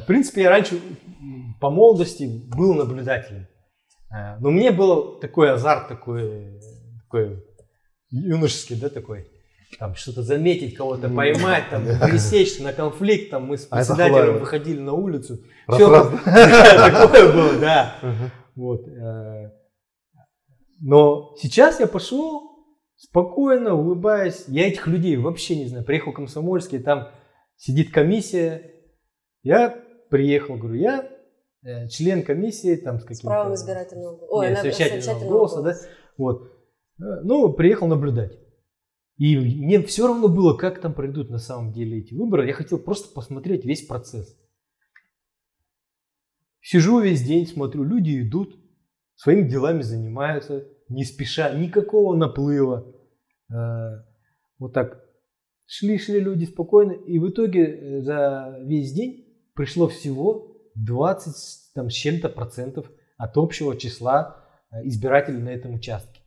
В принципе, я раньше по молодости был наблюдателем. Э, но мне был такой азарт, такой, такой юношеский, да, такой. Там что-то заметить, кого-то поймать, там, пресечь на конфликт. Там мы с председателем выходили на улицу. Раз, раз. такое было, да. Вот. э, Но сейчас я пошел спокойно, улыбаясь. Я этих людей вообще не знаю. Приехал в Комсомольский, там сидит комиссия. Я приехал, говорю, я э, член комиссии, там с С каким-то... правом избирательного голоса. Ой, Нет, совещательного голоса, да? Вот. Э, Ну, приехал наблюдать. И мне все равно было, как там пройдут на самом деле эти выборы. Я хотел просто посмотреть весь процесс. Сижу весь день, смотрю, люди идут, своими делами занимаются, не спеша, никакого наплыва. Э, Вот так шли-шли люди спокойно. И в итоге за весь день пришло всего 20 с- там, с чем-то процентов от общего числа э, избирателей на этом участке.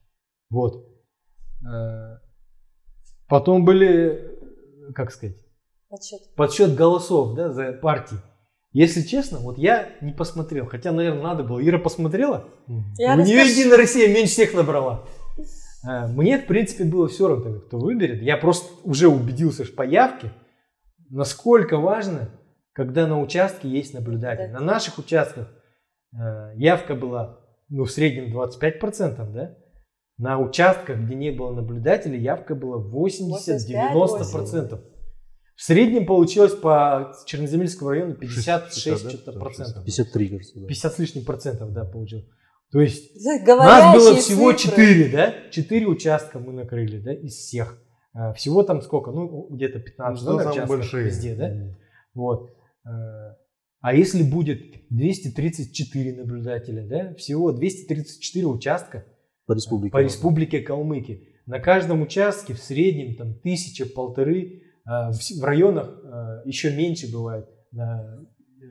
Вот. Э, Потом были, э, как сказать, Подсчет. подсчет голосов да, за партии. Если честно, вот я не посмотрел, хотя, наверное, надо было. Ира посмотрела, Я у нее расскажу. Единая Россия меньше всех набрала. Мне, в принципе, было все равно, кто выберет. Я просто уже убедился по явке, насколько важно, когда на участке есть наблюдатель. Да. На наших участках э, явка была ну, в среднем 25%, да? На участках, где не было наблюдателей, явка была 80-90%. В среднем получилось по Черноземельскому району 56 да, что-то там процентов. 53, кажется. да. 50 с лишним процентов, да, получил. То есть нас было всего цифры. 4, да? 4 участка мы накрыли, да, из всех. А, Всего там сколько? Ну, где-то 15 Ну, да, участков большие. везде, да? Вот. А если будет 234 наблюдателя, да? Всего 234 участка По республике. по республике Калмыкия. На каждом участке в среднем там тысяча, полторы, а, в районах а, еще меньше бывает а,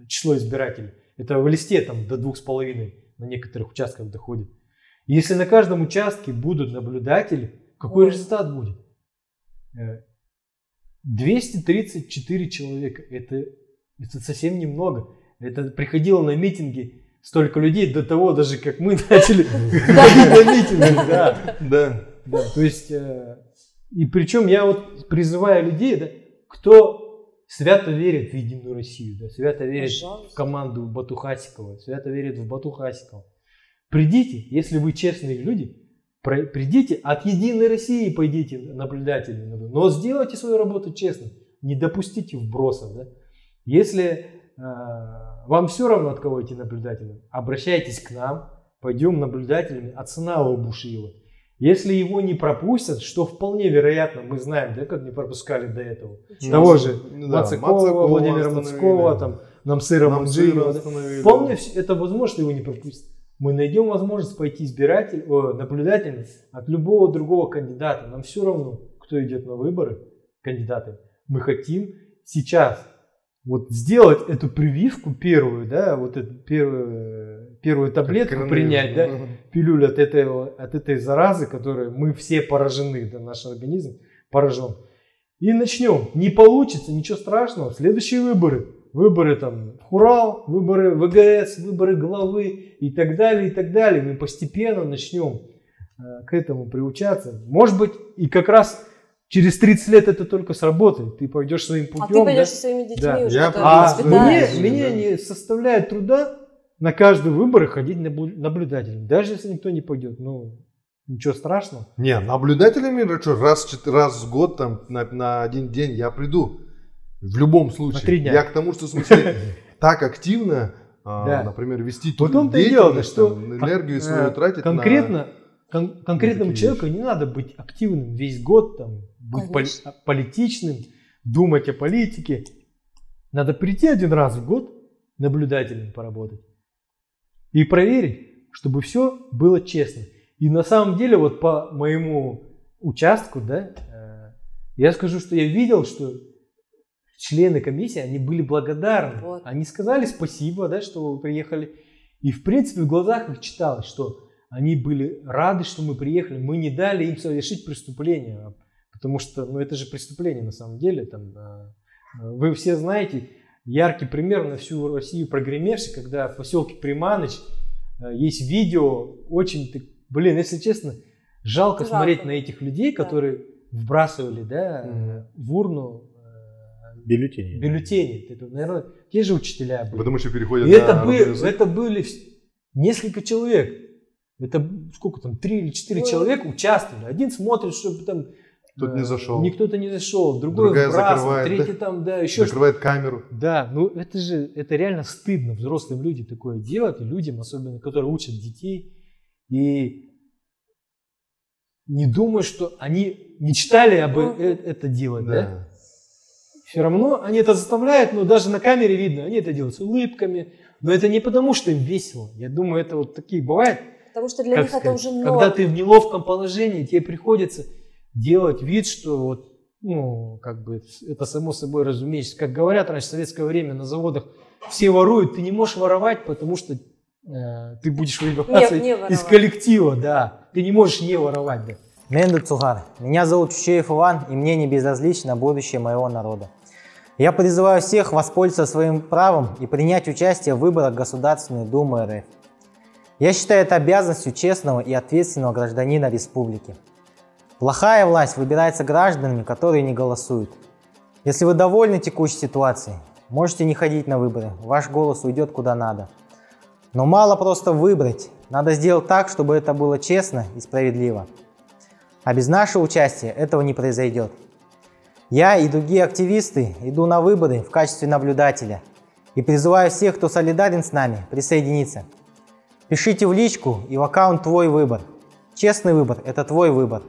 число избирателей. Это в листе там до двух с половиной на некоторых участках доходит. Если на каждом участке будут наблюдатели, какой Ой. результат будет? Э, 234 человека. Это, это совсем немного. Это приходило на митинги столько людей до того, даже как мы начали ходить на митинги. Да. Да. Да, то есть, э, и причем я вот призываю людей, да, кто свято верит в Единую Россию, да, свято верит в команду Бату Хасикова, свято верит в Бату Хасикова. Придите, если вы честные люди, придите, от Единой России пойдите наблюдателями, но сделайте свою работу честно, не допустите вбросов. Да? Если э, вам все равно от кого идти наблюдателем, обращайтесь к нам, пойдем наблюдателями от Санала Бушиева. Если его не пропустят, что вполне вероятно, мы знаем, да, как не пропускали до этого. Ничего Того же Ну да, Мацакова, Мацакова Владимира. Мацкова, там, Намсыра Нам Мамджиева. да. Вполне это возможно, что его не пропустят. Мы найдем возможность пойти избиратель, о, наблюдателем от любого другого кандидата. Нам все равно, кто идет на выборы, кандидаты. Мы хотим сейчас вот сделать эту прививку первую, да, вот эту первую, первую таблетку принять, да, пилюлю от этой, от этой заразы, которой мы все поражены, да, наш организм поражен. И начнем. Не получится, ничего страшного. Следующие выборы. Выборы там в Урал, выборы ВГС, выборы главы и так далее, и так далее. Мы постепенно начнем э, к этому приучаться. Может быть, и как раз через 30 лет это только сработает. Ты пойдешь своим путем. А ты пойдешь да? со своими детьми Да. уже, Я А мне, Да. мне не составляет труда на каждые выборы ходить наблю- наблюдателем. Даже если никто не пойдет. Ну, ничего страшного. Не, наблюдателями, что, раз, раз в год, там, на, на один день я приду. В любом случае. три дня. Я к тому, что в смысле так активно, а, например, вести Вот дело, деятельность, что там, энергию э, свою тратить конкретно, кон- конкретному человеку не надо быть активным весь год, там, быть поли- Конечно. политичным, думать о политике. Надо прийти один раз в год наблюдателем поработать и проверить, чтобы все было честно. И на самом деле, вот по моему участку, да, э, я скажу, что я видел, что члены комиссии, они были благодарны. Вот. Они сказали спасибо, да, что вы приехали. И в принципе в глазах их читалось, что они были рады, что мы приехали. Мы не дали им совершить преступление. Потому что, ну это же преступление на самом деле. Там, э, вы все знаете, яркий пример на всю Россию прогремевший, когда в поселке Приманыч э, есть видео, очень, блин, если честно, жалко, жалко. смотреть на этих людей, да. которые вбрасывали, да, mm. в урну бюллетени. Бюллетени. Это, наверное, те же учителя были. Потому что переходят И на это, были, это были несколько человек. Это сколько там, три или четыре ну, человека участвовали. Один смотрит, чтобы там Тут не зашел. Никто-то не зашел, другой Другая закрывает, третий да, там, да, еще Закрывает что камеру. Да, ну это же, это реально стыдно взрослым людям такое делать, и людям, особенно, которые учат детей. И не думаю, что они мечтали об ну, э, это делать, да. да? Все равно они это заставляют, но даже на камере видно, они это делают с улыбками. Но это не потому, что им весело. Я думаю, это вот такие бывает. Потому что для них сказать, это уже норм. Когда ты в неловком положении, тебе приходится делать вид, что вот, ну, как бы, это само собой разумеется. Как говорят раньше, в советское время на заводах все воруют, ты не можешь воровать, потому что э, ты будешь выбиваться из коллектива, да. Ты не можешь не воровать, да. Менду Цугар. Меня зовут Чучеев Иван, и мне не безразлично будущее моего народа. Я призываю всех воспользоваться своим правом и принять участие в выборах Государственной Думы РФ. Я считаю это обязанностью честного и ответственного гражданина республики. Плохая власть выбирается гражданами, которые не голосуют. Если вы довольны текущей ситуацией, можете не ходить на выборы, ваш голос уйдет куда надо. Но мало просто выбрать, надо сделать так, чтобы это было честно и справедливо. А без нашего участия этого не произойдет. Я и другие активисты иду на выборы в качестве наблюдателя и призываю всех, кто солидарен с нами, присоединиться. Пишите в личку и в аккаунт «Твой выбор». Честный выбор – это твой выбор.